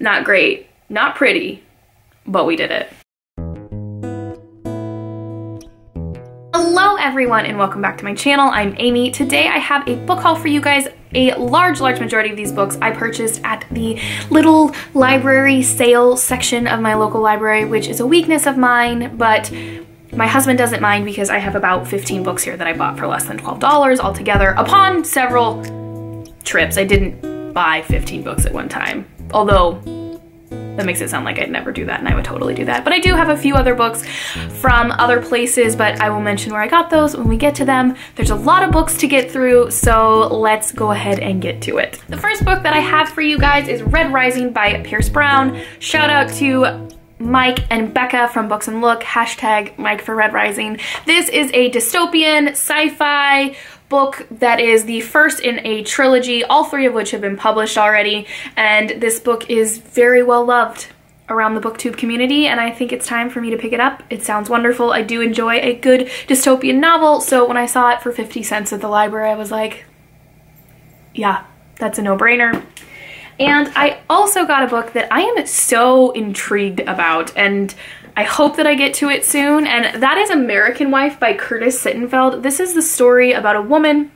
Not great, not pretty, but we did it. Hello everyone and welcome back to my channel. I'm Amy. Today I have a book haul for you guys. A large, large majority of these books I purchased at the little library sale section of my local library, which is a weakness of mine, but my husband doesn't mind because I have about 15 books here that I bought for less than $12 altogether upon several trips. I didn't buy 15 books at one time, although that makes it sound like I'd never do that and I would totally do that. But I do have a few other books from other places, but I will mention where I got those when we get to them. There's a lot of books to get through, so let's go ahead and get to it. The first book that I have for you guys is Red Rising by Pierce Brown. Shout out to Mike and Becca from Book and Looks, hashtag Mike for Red Rising. This is a dystopian sci-fi book that is the first in a trilogy, all three of which have been published already, and this book is very well loved around the booktube community and I think it's time for me to pick it up. It sounds wonderful. I do enjoy a good dystopian novel, so when I saw it for 50 cents at the library, I was like, yeah, that's a no-brainer. And I also got a book that I am so intrigued about and I hope that I get to it soon, and that is American Wife by Curtis Sittenfeld. This is the story about a woman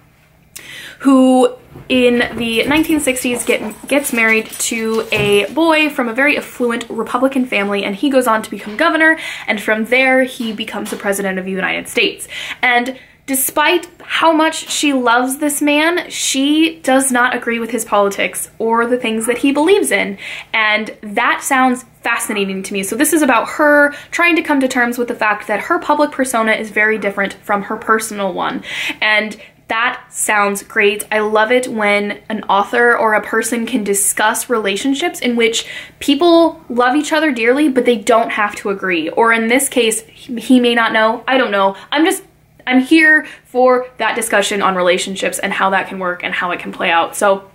who in the 1960s get, gets married to a boy from a very affluent Republican family and he goes on to become governor and from there he becomes the president of the United States. And despite how much she loves this man, she does not agree with his politics or the things that he believes in. And that sounds fascinating to me. So this is about her trying to come to terms with the fact that her public persona is very different from her personal one. And that sounds great. I love it when an author or a person can discuss relationships in which people love each other dearly, but they don't have to agree. Or in this case, he may not know. I don't know. I'm just I'm here for that discussion on relationships and how that can work and how it can play out. So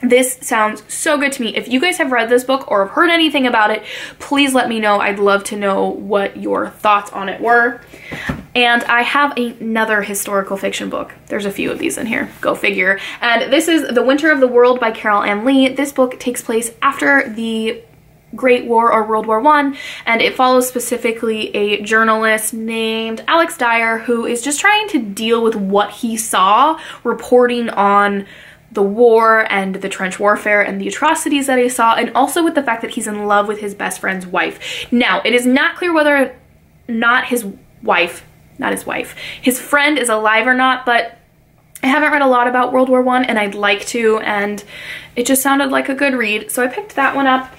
this sounds so good to me. If you guys have read this book or have heard anything about it, please let me know. I'd love to know what your thoughts on it were. And I have another historical fiction book. There's a few of these in here, go figure. And this is The Winter of the World by Carol Ann Lee. This book takes place after the Great War or World War One, and it follows specifically a journalist named Alex Dyer who is just trying to deal with what he saw reporting on the war and the trench warfare and the atrocities that he saw, and also with the fact that he's in love with his best friend's wife. Now, it is not clear whether or not his wife, not his wife, his friend is alive or not, but I haven't read a lot about World War One and I'd like to, and it just sounded like a good read, so I picked that one up.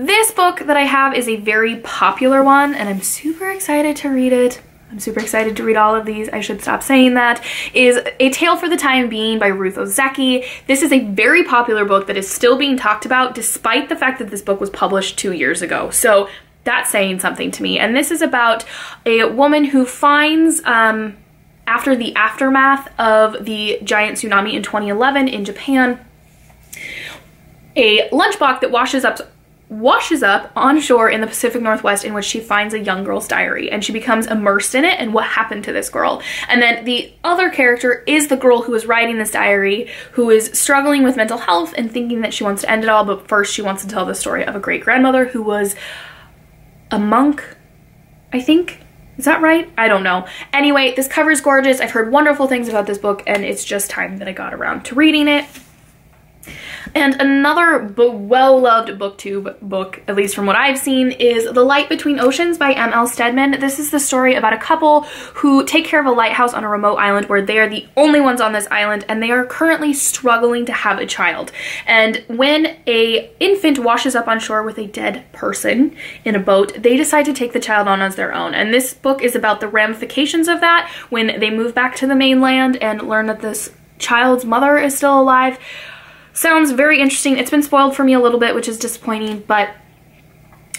This book that I have is a very popular one and I'm super excited to read it. I'm super excited to read all of these. I should stop saying that. Is A Tale for the Time Being by Ruth Ozeki. This is a very popular book that is still being talked about despite the fact that this book was published two years ago. So that's saying something to me. And this is about a woman who finds, um, after the aftermath of the giant tsunami in 2011 in Japan, a lunchbox that washes up washes up on shore in the Pacific Northwest in which she finds a young girl's diary and she becomes immersed in it and what happened to this girl. And then the other character is the girl who is writing this diary who is struggling with mental health and thinking that she wants to end it all but first she wants to tell the story of a great grandmother who was a monk, I think. Is that right? I don't know. Anyway, this cover is gorgeous. I've heard wonderful things about this book and it's just time that I got around to reading it. And another well-loved booktube book, at least from what I've seen, is The Light Between Oceans by M.L. Stedman. This is the story about a couple who take care of a lighthouse on a remote island where they are the only ones on this island and they are currently struggling to have a child. And when a infant washes up on shore with a dead person in a boat, they decide to take the child on as their own. And this book is about the ramifications of that when they move back to the mainland and learn that this child's mother is still alive. Sounds very interesting. It's been spoiled for me a little bit, which is disappointing, but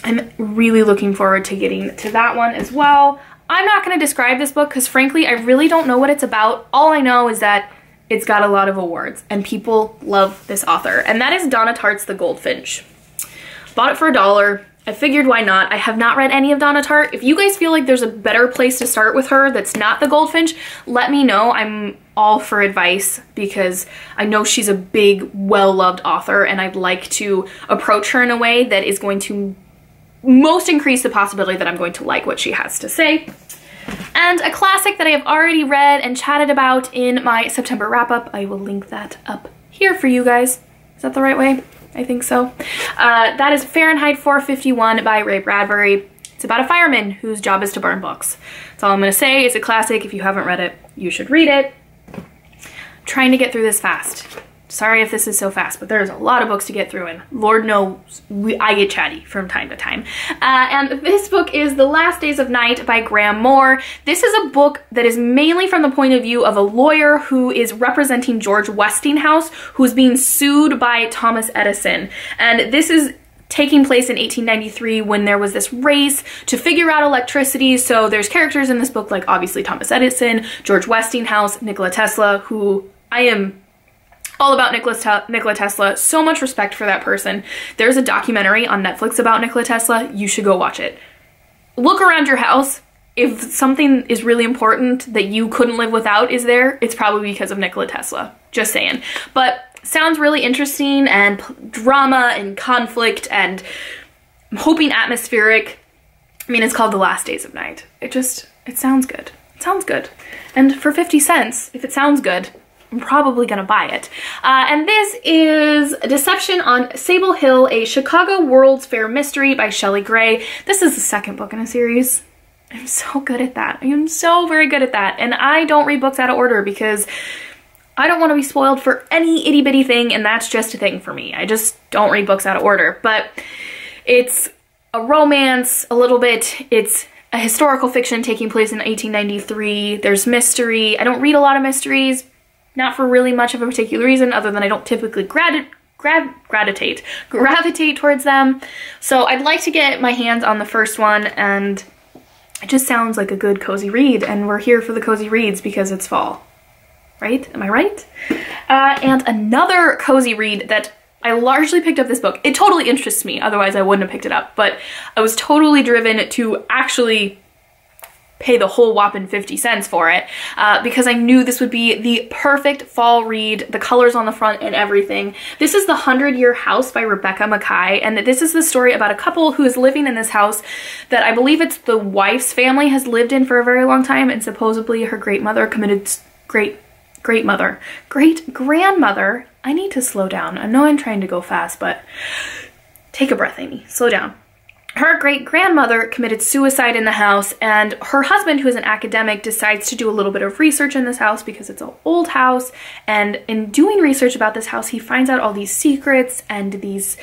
I'm really looking forward to getting to that one as well. I'm not going to describe this book because frankly, I really don't know what it's about. All I know is that it's got a lot of awards and people love this author. And that is Donna Tartt's The Goldfinch. Bought it for a dollar. I figured why not. I have not read any of Donna Tartt. If you guys feel like there's a better place to start with her that's not The Goldfinch, let me know. I'm all for advice because I know she's a big, well-loved author and I'd like to approach her in a way that is going to most increase the possibility that I'm going to like what she has to say. And a classic that I have already read and chatted about in my September wrap-up. I will link that up here for you guys. Is that the right way? I think so. Uh, that is Fahrenheit 451 by Ray Bradbury. It's about a fireman whose job is to burn books. That's all I'm gonna say. It's a classic. If you haven't read it, you should read it. I'm trying to get through this fast. Sorry if this is so fast, but there's a lot of books to get through and Lord knows we, I get chatty from time to time. Uh, and this book is The Last Days of Night by Graham Moore. This is a book that is mainly from the point of view of a lawyer who is representing George Westinghouse, who's being sued by Thomas Edison. And this is taking place in 1893 when there was this race to figure out electricity. So there's characters in this book like obviously Thomas Edison, George Westinghouse, Nikola Tesla, who I am all about Nikola, Te Nikola Tesla. So much respect for that person. There's a documentary on Netflix about Nikola Tesla. You should go watch it. Look around your house. If something is really important that you couldn't live without is there, it's probably because of Nikola Tesla. Just saying. But sounds really interesting and drama and conflict and I'm hoping atmospheric. I mean, it's called The Last Days of Night. It just, it sounds good. It sounds good. And for 50 cents, if it sounds good, I'm probably gonna buy it. Uh, and this is Deception on Sable Hill, a Chicago World's Fair mystery by Shelley Gray. This is the second book in a series. I'm so good at that. I am so very good at that. And I don't read books out of order because I don't want to be spoiled for any itty bitty thing and that's just a thing for me. I just don't read books out of order. But it's a romance a little bit. It's a historical fiction taking place in 1893. There's mystery. I don't read a lot of mysteries not for really much of a particular reason other than I don't typically grad gravitate gravitate towards them. So I'd like to get my hands on the first one and it just sounds like a good cozy read and we're here for the cozy reads because it's fall. Right? Am I right? Uh, and another cozy read that I largely picked up this book. It totally interests me, otherwise I wouldn't have picked it up, but I was totally driven to actually pay the whole whopping 50 cents for it uh, because I knew this would be the perfect fall read, the colors on the front and everything. This is The Hundred Year House by Rebecca Makkai and this is the story about a couple who is living in this house that I believe it's the wife's family has lived in for a very long time and supposedly her great mother committed great great mother great grandmother. I need to slow down. I know I'm trying to go fast but take a breath Amy. Slow down her great grandmother committed suicide in the house, and her husband, who is an academic, decides to do a little bit of research in this house because it's an old house. And in doing research about this house, he finds out all these secrets and these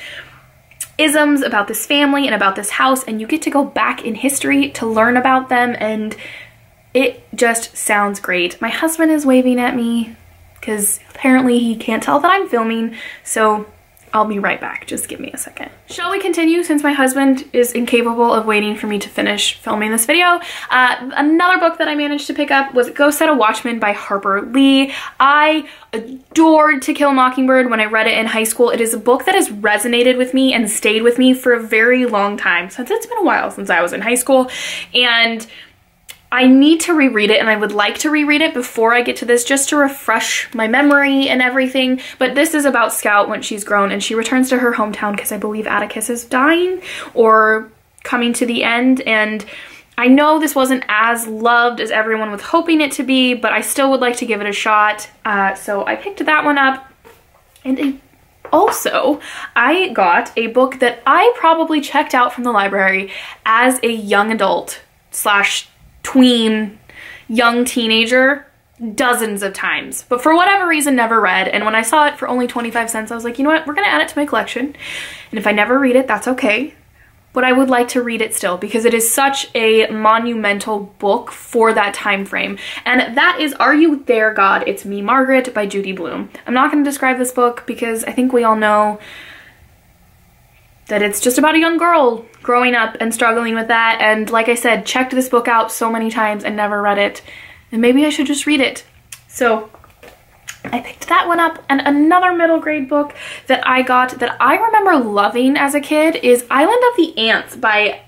isms about this family and about this house, and you get to go back in history to learn about them, and it just sounds great. My husband is waving at me because apparently he can't tell that I'm filming, so I'll be right back. Just give me a second. Shall we continue since my husband is incapable of waiting for me to finish filming this video? Uh, another book that I managed to pick up was Go Set a Watchman by Harper Lee. I adored To Kill a Mockingbird when I read it in high school. It is a book that has resonated with me and stayed with me for a very long time since it's been a while since I was in high school. And I need to reread it and I would like to reread it before I get to this just to refresh my memory and everything. But this is about Scout when she's grown and she returns to her hometown because I believe Atticus is dying or coming to the end. And I know this wasn't as loved as everyone was hoping it to be, but I still would like to give it a shot. Uh, so I picked that one up. And also, I got a book that I probably checked out from the library as a young adult slash tween, young teenager dozens of times, but for whatever reason never read. And when I saw it for only 25 cents, I was like, you know what, we're gonna add it to my collection. And if I never read it, that's okay. But I would like to read it still because it is such a monumental book for that time frame. And that is Are You There, God? It's Me, Margaret by Judy Blume. I'm not gonna describe this book because I think we all know that it's just about a young girl growing up and struggling with that. And like I said, checked this book out so many times and never read it. And maybe I should just read it. So I picked that one up. And another middle grade book that I got that I remember loving as a kid is Island of the Aunts by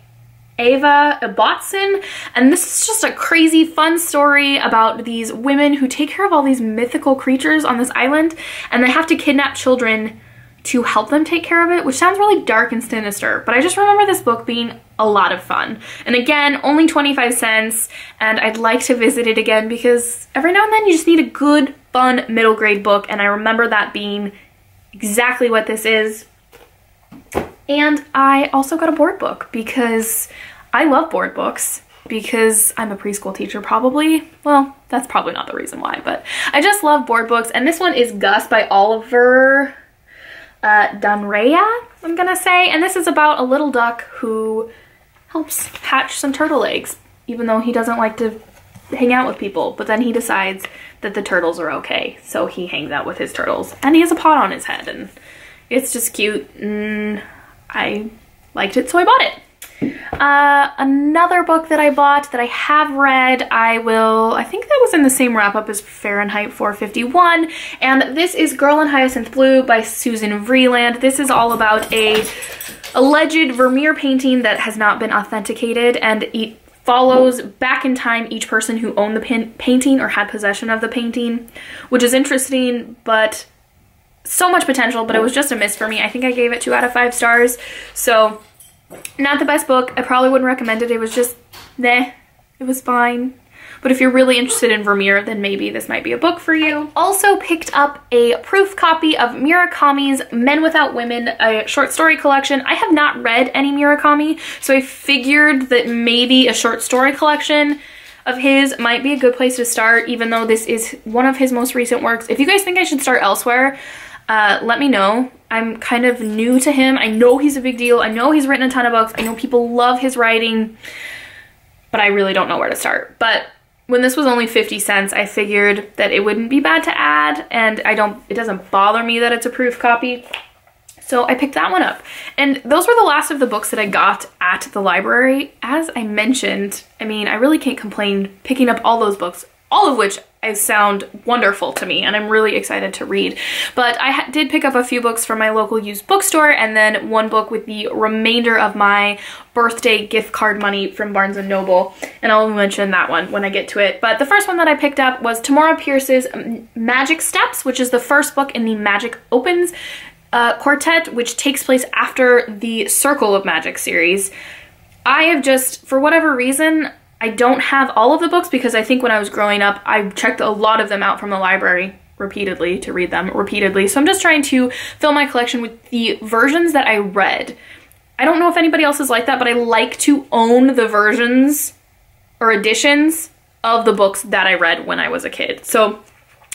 Eva Ibbotson. And this is just a crazy fun story about these women who take care of all these mythical creatures on this island and they have to kidnap children to help them take care of it, which sounds really dark and sinister, but I just remember this book being a lot of fun. And again, only 25 cents, and I'd like to visit it again because every now and then you just need a good, fun middle grade book, and I remember that being exactly what this is. And I also got a board book because I love board books because I'm a preschool teacher probably. Well, that's probably not the reason why, but I just love board books. And this one is Gus by Oliver uh, I'm gonna say. And this is about a little duck who helps hatch some turtle eggs, even though he doesn't like to hang out with people. But then he decides that the turtles are okay, so he hangs out with his turtles. And he has a pot on his head, and it's just cute. And I liked it, so I bought it. Uh, another book that I bought that I have read, I will, I think that was in the same wrap up as Fahrenheit 451, and this is Girl in Hyacinth Blue by Susan Vreeland. This is all about a alleged Vermeer painting that has not been authenticated, and it follows back in time each person who owned the painting or had possession of the painting, which is interesting, but so much potential, but it was just a miss for me. I think I gave it two out of five stars, so not the best book. I probably wouldn't recommend it. It was just, meh. It was fine. But if you're really interested in Vermeer, then maybe this might be a book for you. Also picked up a proof copy of Murakami's Men Without Women, a short story collection. I have not read any Murakami, so I figured that maybe a short story collection of his might be a good place to start, even though this is one of his most recent works. If you guys think I should start elsewhere, uh, let me know. I'm kind of new to him. I know he's a big deal. I know he's written a ton of books. I know people love his writing, but I really don't know where to start. But when this was only 50 cents, I figured that it wouldn't be bad to add and I don't, it doesn't bother me that it's a proof copy. So I picked that one up. And those were the last of the books that I got at the library. As I mentioned, I mean, I really can't complain picking up all those books, all of which I sound wonderful to me and I'm really excited to read. But I did pick up a few books from my local used bookstore and then one book with the remainder of my birthday gift card money from Barnes & Noble and I'll mention that one when I get to it. But the first one that I picked up was Tamora Pierce's Magic Steps which is the first book in the Magic Opens uh, quartet which takes place after the Circle of Magic series. I have just, for whatever reason, I don't have all of the books because I think when I was growing up, I checked a lot of them out from the library repeatedly to read them repeatedly. So I'm just trying to fill my collection with the versions that I read. I don't know if anybody else is like that, but I like to own the versions or editions of the books that I read when I was a kid. So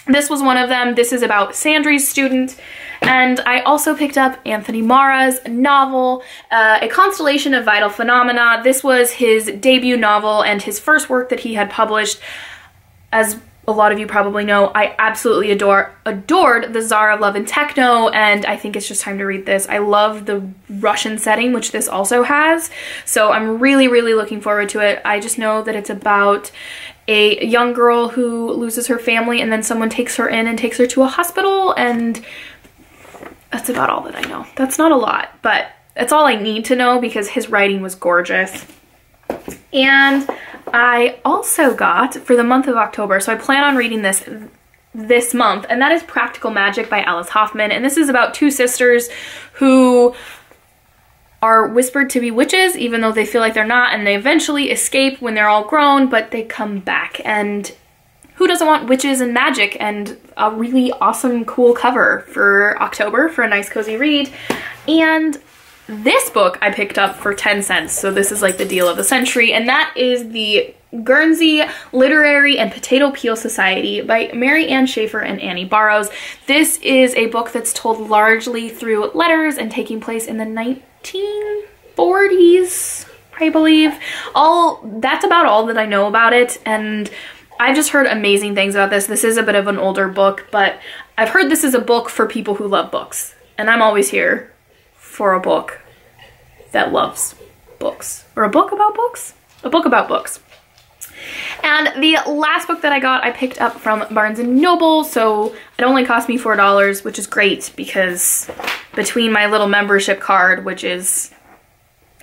this was one of them. This is about Sandry's student. And I also picked up Anthony Marra's novel, uh, A Constellation of Vital Phenomena. This was his debut novel and his first work that he had published. As a lot of you probably know, I absolutely adore adored the Tsar of Love and Techno, and I think it's just time to read this. I love the Russian setting, which this also has, so I'm really, really looking forward to it. I just know that it's about a young girl who loses her family and then someone takes her in and takes her to a hospital and that's about all that I know. That's not a lot, but that's all I need to know because his writing was gorgeous. And I also got, for the month of October, so I plan on reading this this month, and that is Practical Magic by Alice Hoffman. And this is about two sisters who are whispered to be witches, even though they feel like they're not, and they eventually escape when they're all grown, but they come back. And who doesn't want witches and magic and a really awesome, cool cover for October for a nice, cozy read? And this book I picked up for 10 cents, so this is like the deal of the century, and that is the Guernsey Literary and Potato Peel Society by Mary Ann Shaffer and Annie Barrows. This is a book that's told largely through letters and taking place in the 1940s, I believe. All That's about all that I know about it, and I've just heard amazing things about this. This is a bit of an older book, but I've heard this is a book for people who love books, and I'm always here for a book that loves books. Or a book about books? A book about books. And the last book that I got, I picked up from Barnes & Noble, so it only cost me $4, which is great because between my little membership card, which is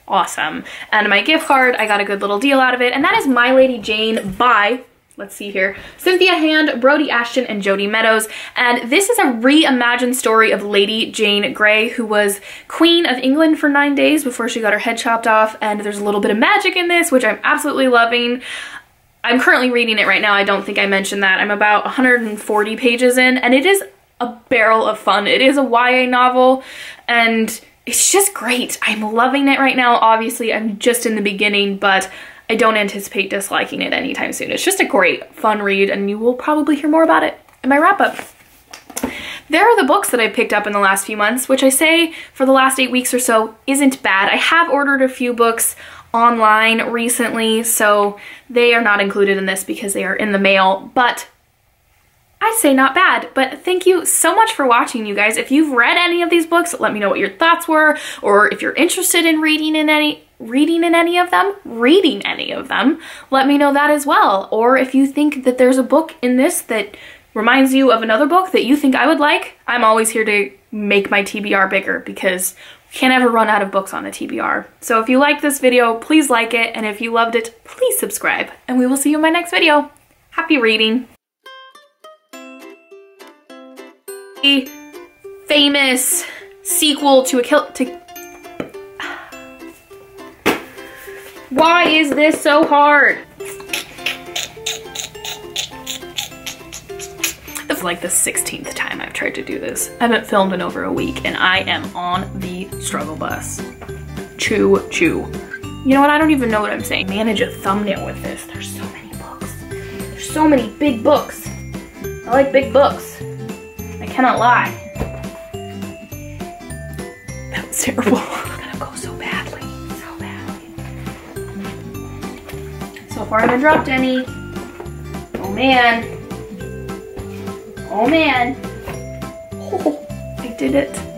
awesome, and my gift card, I got a good little deal out of it, and that is My Lady Jane by let's see here, Cynthia Hand, Brodi Ashton, and Jodi Meadows. And this is a reimagined story of Lady Jane Grey, who was Queen of England for nine days before she got her head chopped off. And there's a little bit of magic in this, which I'm absolutely loving. I'm currently reading it right now. I don't think I mentioned that. I'm about 140 pages in, and it is a barrel of fun. It is a YA novel, and it's just great. I'm loving it right now. Obviously, I'm just in the beginning, but I don't anticipate disliking it anytime soon. It's just a great, fun read, and you will probably hear more about it in my wrap-up. There are the books that I picked up in the last few months, which I say for the last eight weeks or so isn't bad. I have ordered a few books online recently, so they are not included in this because they are in the mail, but I say not bad, but thank you so much for watching, you guys. If you've read any of these books, let me know what your thoughts were, or if you're interested in reading in any reading in any of them, reading any of them, let me know that as well. Or if you think that there's a book in this that reminds you of another book that you think I would like, I'm always here to make my TBR bigger because we can't ever run out of books on the TBR. So if you liked this video, please like it, and if you loved it, please subscribe, and we will see you in my next video. Happy reading! A famous sequel to a kill to Why is this so hard? Is like the 16th time I've tried to do this. I haven't filmed in over a week and I am on the struggle bus. Chew, chew. You know what, I don't even know what I'm saying. Manage a thumbnail with this. There's so many books. There's so many big books. I like big books. I cannot lie. That was terrible. I'm gonna go so badly, so badly. So far I haven't dropped any. Oh man. Oh man. Oh, I did it.